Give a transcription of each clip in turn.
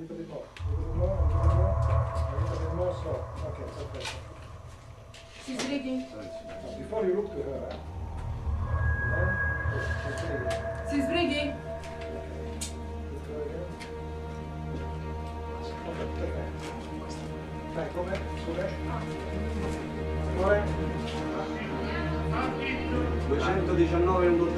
little bit more. A little bit more, a little bit more. A little bit more, so. Okay, perfect. Si sbrighi? Before you look to her, eh? Si sbrighi? Perfetto. Dai, come? Sole? Sole? 219 e un due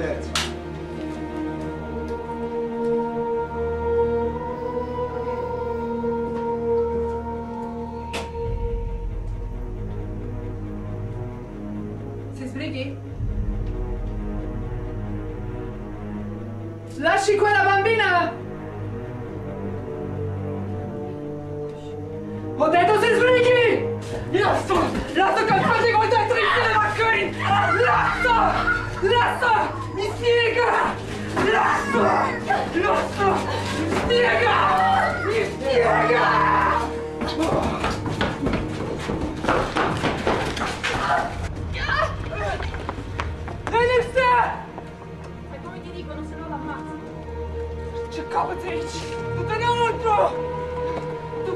Lasci quella bambina! Ho detto si sbrighi! Lasso! Lasso calcate con dentro in le macchine! Lasso! Lasso! Mi spiega! Lasso! Lasso! C'è Kovacic! Tu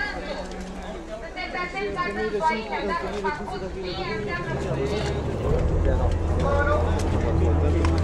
it doesn't cover wine and that could be and that could be.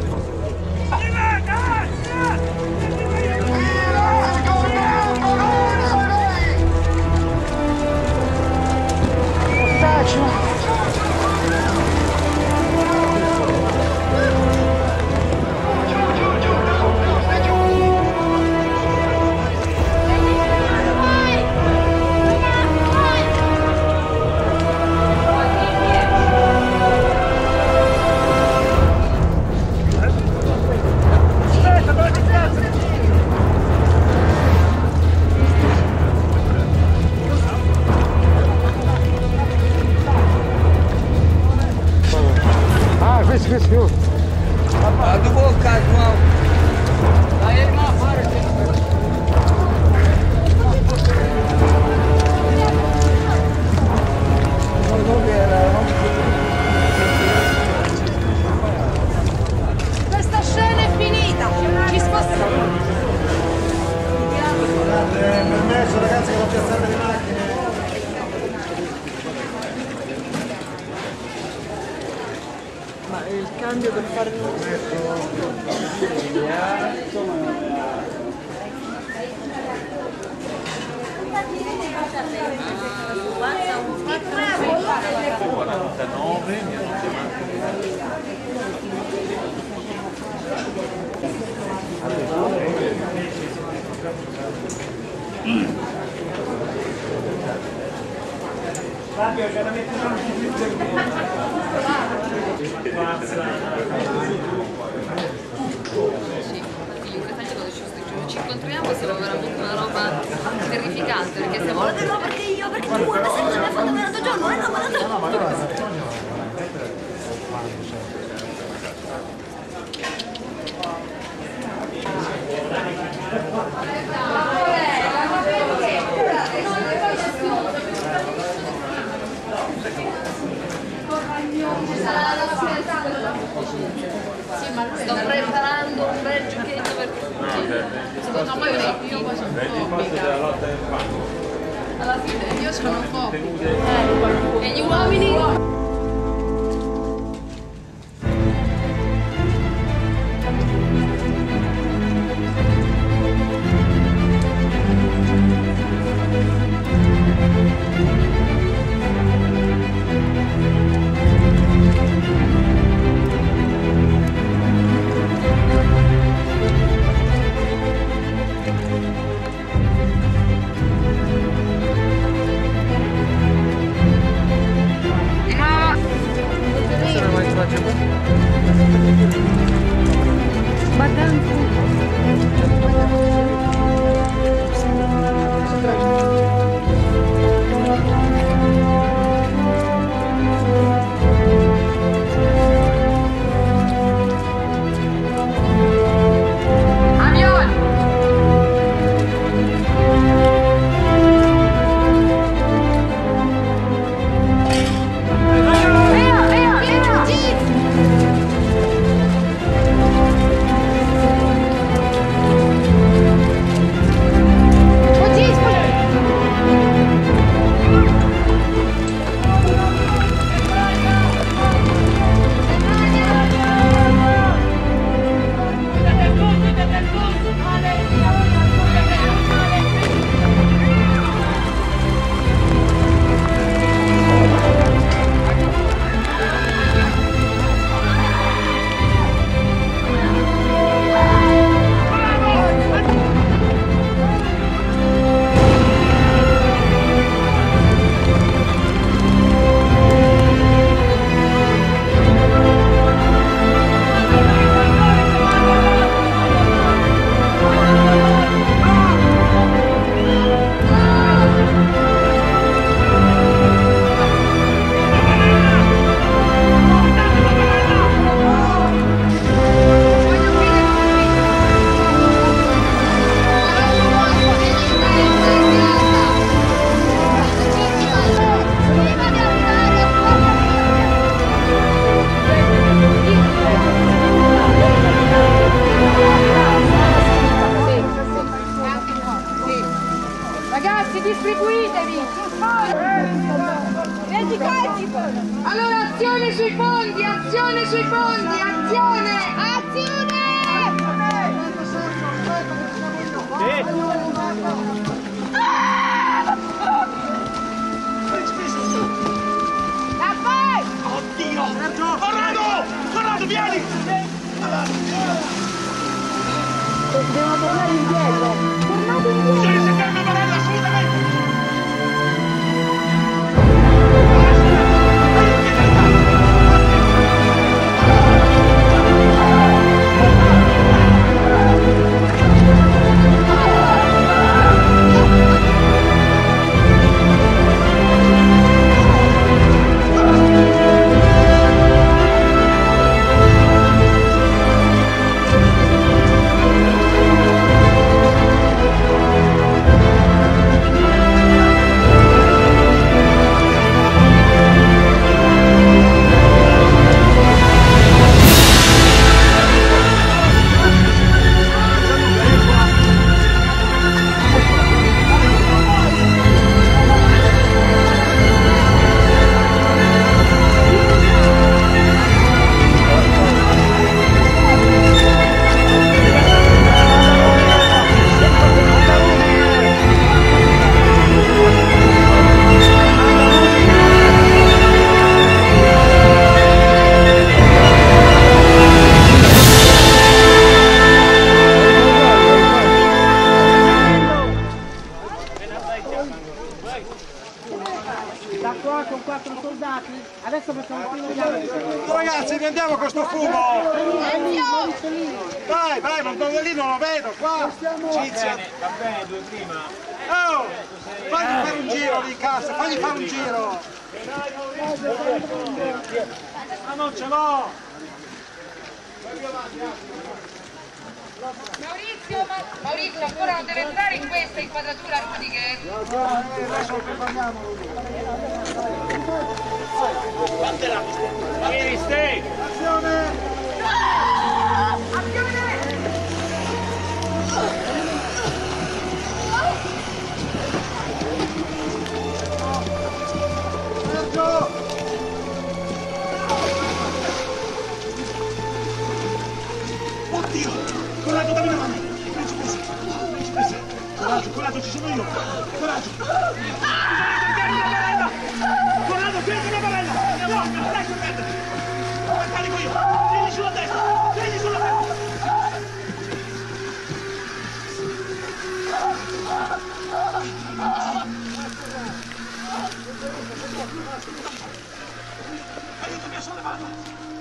esqueceu. Tá, tá. Uma il cambio per fare Fabio, c'è da mettere un Sì, io e Fratelli quando ci, ci incontriamo siamo veramente una roba terrificante perché siamo... No, perché io, perché tu vuoi sempre mi ha fatto per l'altro giorno, eh no, ma l'altro Sto Secondo me io poi sono Alla fine io sono un po'. E gli uomini? Баданку. Баданку. Страшно. Allora, azione sui fondi, azione sui fondi, azione! Azione! Poi! Corrado! Corrado, vieni! Dobbiamo tornare indietro! Tornate indietro! Bisogna cercare Barella, assolutamente! Andiamo con sto fumo! Vai, vai, ma lì non lo vedo, qua! Cizia! Va bene, due prima. Oh! Fagli fare un giro di cassa, fagli fare un giro! Ma non ce l'ho! Maurizio, ma... Maurizio ancora non deve entrare in questa inquadratura Rudiger? Adesso lo prepariamo! Vieni, 18. Coraggio, dammi la mano. Principessa, principessa. Coraggio, coraggio, ci sono io. Coraggio. Coraggio, tieni la barella. No, lascia Ma Carico io. Tieni sulla testa. Tieni sulla testa. Aiutami a sollevarla!